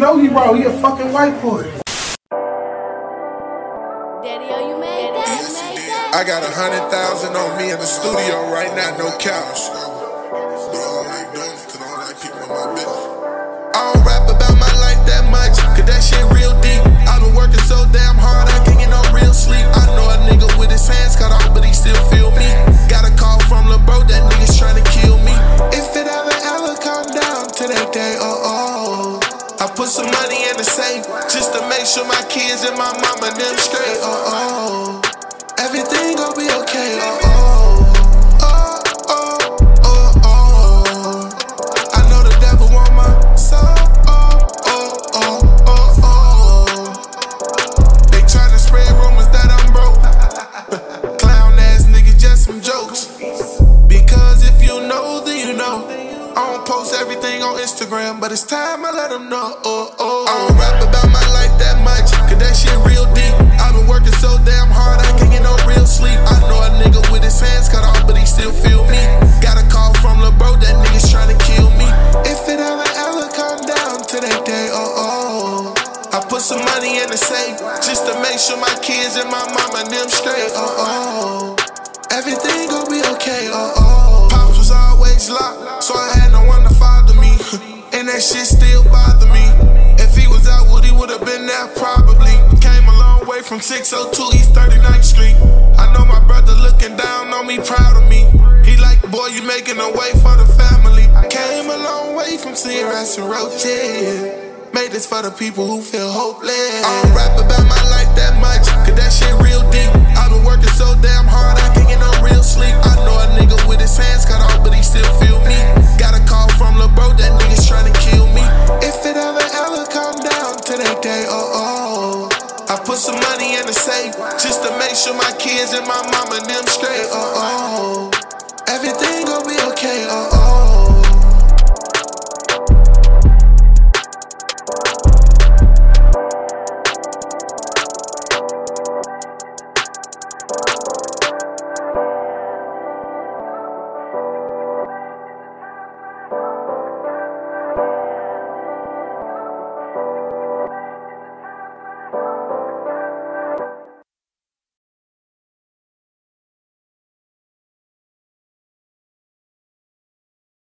know he wrong. He a fucking white boy. Daddy, oh, you made that? You made? I got a hundred thousand on me in the studio right now, no couch. I don't rap about my life that much, cause that shit real deep. I've been working so damn hard, I put some money in the safe just to make sure my kids and my mama them straight, Instagram, but it's time I let them know. Oh, oh. I don't rap about my life that much, cause that shit real deep. I've been working so damn hard, I can't get no real sleep. I know a nigga with his hands cut off, but he still feel me. Got a call from Lil Bro, that nigga's trying to kill me. If it ever, ever come down to that day, oh, oh. I put some money in the safe just to make sure my kids and my mama them straight, oh, oh. Everything gon' be okay, oh. From 602 East 39th Street. I know my brother looking down on me, proud of me. He like, boy, you making a way for the family. Came a long way from seeing rats and roaches. Made this for the people who feel hopeless. I don't rap about my life that much, cause that shit real deep. I've been working so damn hard, I can't get no real sleep. I know a nigga with his hands cut off, but he still feel me. Got a call from Lil Bro, that nigga's trying to kill me. If it ever, ever come down to that day, oh oh some money in the safe just to make sure my kids and my mama them straight. Oh, oh, everything gonna be okay. Oh, oh.